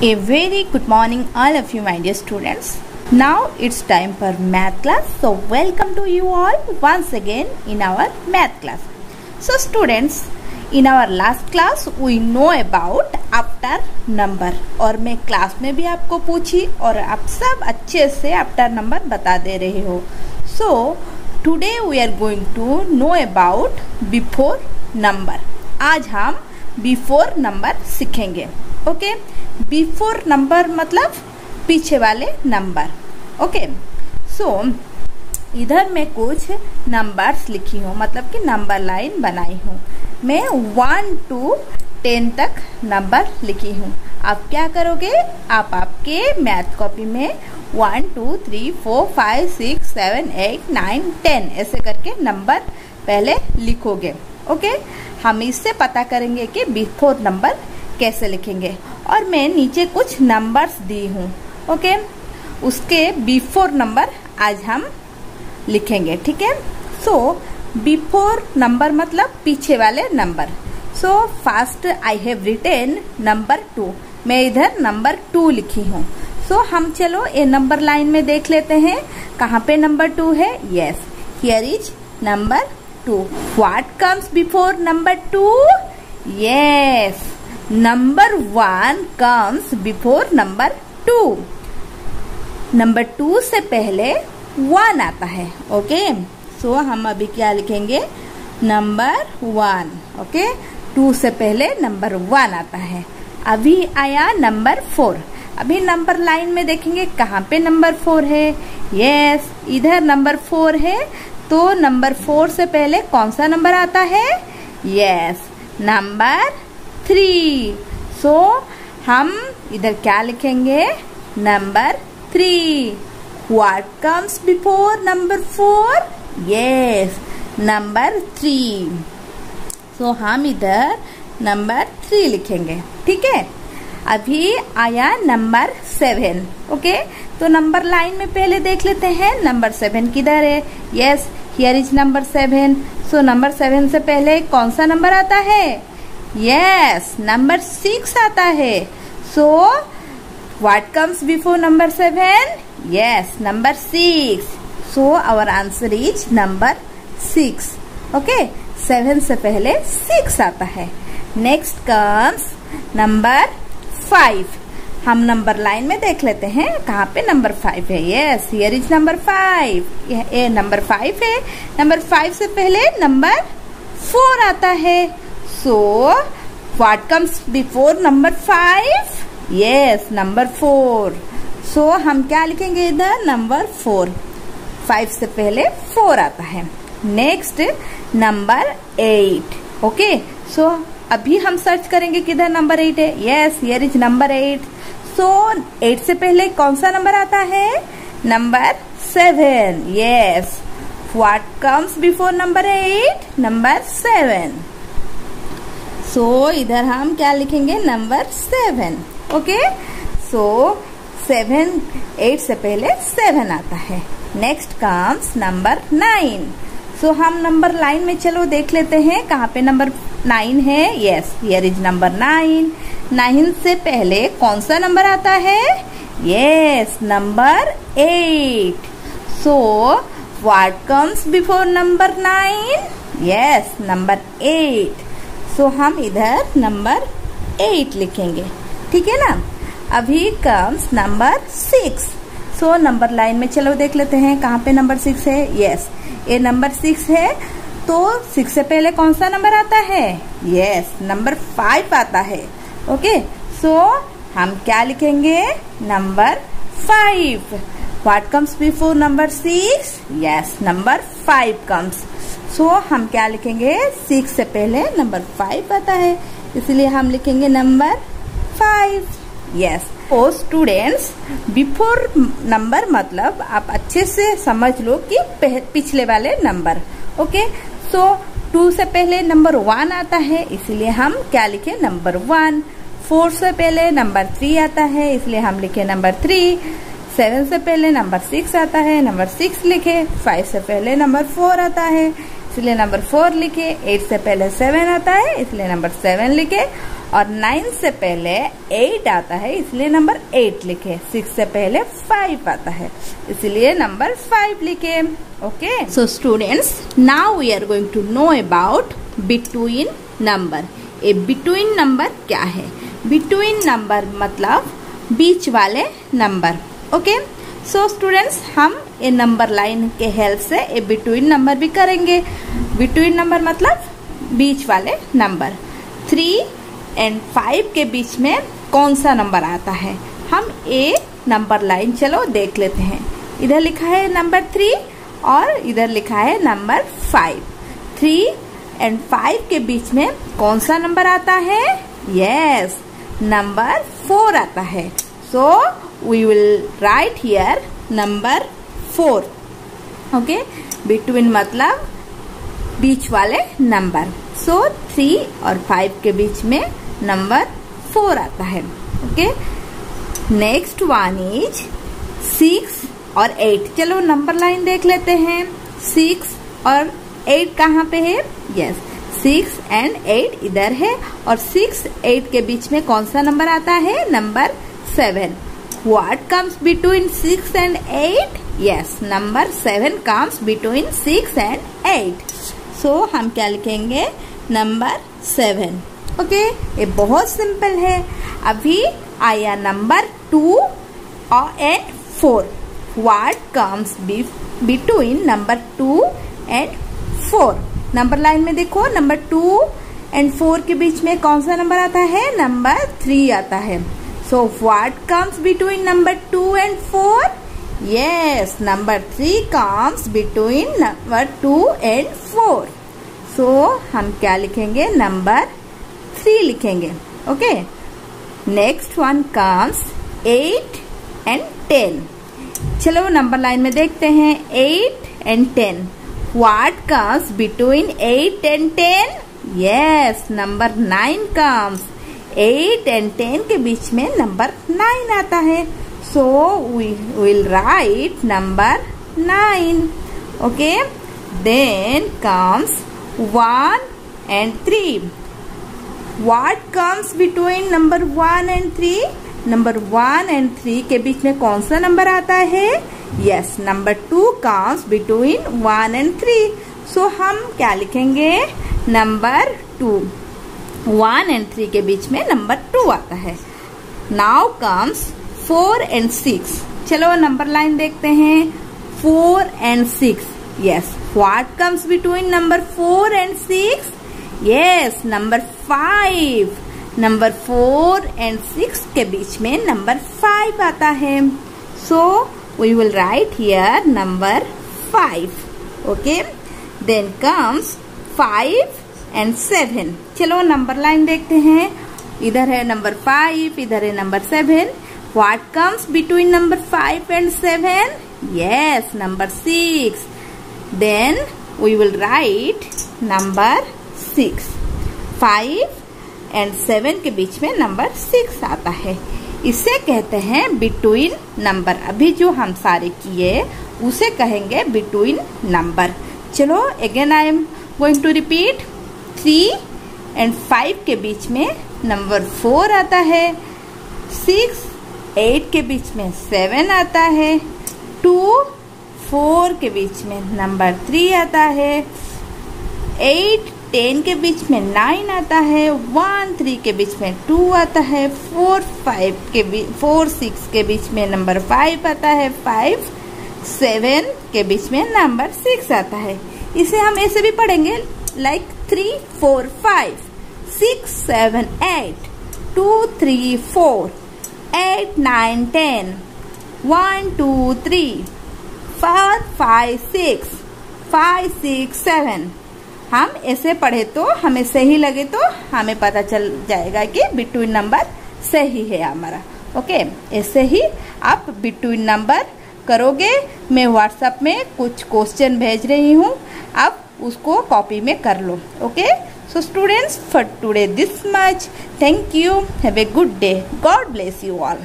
A very good morning, all of you, my dear students. Now it's time for math class. So, welcome to you all once again in our math class. So, students, in our last class we know about after number और मैं class में भी आपको पूछी और आप सब अच्छे से आफ्टर नंबर बता दे रहे हो so today we are going to know about before number आज हम बिफोर नंबर सीखेंगे okay? बिफोर नंबर मतलब पीछे वाले नंबर ओके सो इधर मैं कुछ नंबर्स लिखी हूँ मतलब कि नंबर लाइन बनाई हूँ। मैं वन टू टेन तक नंबर लिखी हूँ। आप क्या करोगे? आप आपके मैथ कॉपी में one two three four five six seven eight nine ten ऐसे करके नंबर पहले लिखोगे। ओके हम इससे पता करेंगे कि बिफोर नंबर कैसे लिखेंगे। और मैं नीचे कुछ नंबर्स दी हूँ ओके उसके बिफोर नंबर आज हम लिखेंगे ठीक है? सो बिफोर नंबर मतलब पीछे वाले number so first I have written number two मैं इधर नंबर टू लिखी हूँ. सो so, हम चलो ये नंबर लाइन में देख लेते हैं। कहाँ पे नंबर टू है? Yes here is number two what comes before number two yes number one comes before number two number two से पहले वन आता है ओके सो हम अभी क्या लिखेंगे? नंबर वन ओके टू से पहले नंबर वन आता है। अभी आया नंबर फोर अभी नंबर लाइन में देखेंगे कहाँ पे नंबर फोर है? यस इधर नंबर फोर है। तो नंबर फोर से पहले कौन सा नंबर आता है? यस नंबर थ्री सो हम इधर क्या लिखेंगे? Number three what comes before number four yes number three so हम इधर नंबर थ्री लिखेंगे, ठीक है? अभी आया नंबर सेवन ओके तो नंबर लाइन में पहले देख लेते हैं नंबर सेवन किधर है? Yes here is number seven so number seven से पहले कौन सा नंबर आता है? यस नंबर सिक्स आता है. So what comes before number seven yes number six so our answer is number six okay seven से पहले सिक्स आता है. नेक्स्ट कम्स नंबर फाइव हम नंबर लाइन में देख लेते हैं, कहाँ पे नंबर फाइव है. Yes here is number five ये नंबर फाइव है. नंबर फाइव से पहले नंबर फोर आता है. So, what comes before number five? Yes, number four. So, हम क्या लिखेंगे इधर? नंबर फोर फाइव से पहले फोर आता है. Next number eight okay so अभी हम सर्च करेंगे किधर नंबर एट है? Yes here is number eight so eight से पहले कौन सा नंबर आता है? Number seven yes what comes before number eight number seven so so, इधर हम क्या लिखेंगे? Number seven okay so seven eight से पहले सेवन आता है. Next comes number nine so हम नंबर लाइन में चलो देख लेते हैं कहाँ पे नंबर नाइन है? Yes here is number nine nine से पहले कौन सा नंबर आता है? Yes number eight so what comes before number nine yes number eight so हम इधर नंबर एट लिखेंगे। ठीक है ना? अभी comes number six so number line में चलो देख लेते हैं कहाँ पे नंबर सिक्स है? Yes yes. ये नंबर सिक्स है तो सिक्स से पहले कौन सा नंबर आता है? यस नंबर फाइव आता है। Okay okay? सो so, हम क्या लिखेंगे? Number five what comes before number six yes number five comes so हम क्या लिखेंगे? सिक्स से पहले नंबर फाइव आता है। इसलिए हम लिखेंगे number five yes oh students before number मतलब आप अच्छे से समझ लो कि पिछले वाले नंबर ओके सो टू से पहले नंबर वन आता है। इसलिए हम क्या लिखे? नंबर वन फोर से पहले नंबर थ्री आता है। इसलिए हम लिखे नंबर थ्री सेवन से पहले नंबर सिक्स आता है, नंबर सिक्स लिखे, फाइव से पहले नंबर फोर आता है, इसलिए नंबर फोर लिखे, एट से पहले सेवन आता है, इसलिए नंबर सेवन लिखे, और नाइन से पहले एट आता है, इसलिए नंबर एट लिखे, सिक्स से पहले फाइव आता है, इसलिए नंबर फाइव लिखे, okay? So students now we are going to know about between number a between number क्या है? बिटवीन नंबर मतलब बीच वाले नंबर ओके सो स्टूडेंट्स हम ए नंबर लाइन के हेल्प से ए बिटवीन नंबर भी करेंगे। बिटवीन नंबर मतलब बीच वाले नंबर थ्री एंड फाइव के बीच में कौन सा नंबर आता है? हम ए नंबर लाइन चलो देख लेते हैं। इधर लिखा है नंबर थ्री और इधर लिखा है number five three and five के बीच में कौन सा नंबर आता है? यस नंबर फोर आता है। So we will write here number four okay between मतलब बीच वाले नंबर सो थ्री और फाइव के बीच में नंबर फोर आता है okay next one is six और एट चलो नंबर लाइन देख लेते हैं. सिक्स और एट कहाँ पे है? यस सिक्स एंड एट इधर है. और सिक्स एट के बीच में कौन सा नंबर आता है? Number seven what comes between six and eight yes number seven comes between six and eight so हम क्या लिखेंगे? नंबर सेवन ओके ये बहुत सिंपल है. अभी आया नंबर टू और and four what comes between number two and four number line में देखो नंबर टू एंड फोर के बीच में कौन सा नंबर आता है? नंबर थ्री आता है. So what comes between number two and four yes number three comes between number two and four so हम क्या लिखेंगे? नंबर थ्री लिखेंगे. Okay next one comes eight and ten चलो नंबर लाइन में देखते हैं. Eight and ten what comes between eight and ten yes number nine comes eight and ten के बीच में नंबर नाइन आता है. So we will write number nine okay then comes one and three what comes between number one and three number one and three के बीच में कौन सा नंबर आता है? Yes number two comes between one and three so हम क्या लिखेंगे? Number two one and three के बीच में नंबर टू आता है। Now comes four and six. चलो नंबर लाइन देखते हैं। Four and six. Yes what comes between number four and six yes number five number four and six के बीच में नंबर फाइव आता है। So we will write here number five okay then comes five and seven चलो number line देखते हैं। इधर है नंबर फाइव इधर है number seven what comes between number five and seven yes number six then we will write number six five and seven के बीच में नंबर सिक्स आता है। इसे कहते हैं बिटवीन नंबर अभी जो हम सारे किए, उसे कहेंगे बिटवीन नंबर चलो again I am going to repeat three and five के बीच में नंबर फोर आता है. सिक्स एट के बीच में सेवन आता है. टू फोर के बीच में नंबर थ्री आता है. एट टेन के बीच में नाइन आता है. वन थ्री के बीच में टू आता है. फोर फाइव के बीच फोर सिक्स के बीच में नंबर फाइव आता है. फाइव सेवन के बीच में नंबर सिक्स आता है. इसे हम ऐसे भी पढ़ेंगे like three four five six seven eight two three four eight nine ten one two three four five six five six seven हम ऐसे पढ़े तो हमें सही लगे तो हमें पता चल जाएगा कि बिटवीन नंबर सही है हमारा। ओके ऐसे ही आप बिटवीन नंबर करोगे। मैं व्हाट्सएप में कुछ क्वेश्चन भेज रही हूँ। आप उसको कॉपी में कर लो okay so students for today this much thank you have a good day God bless you all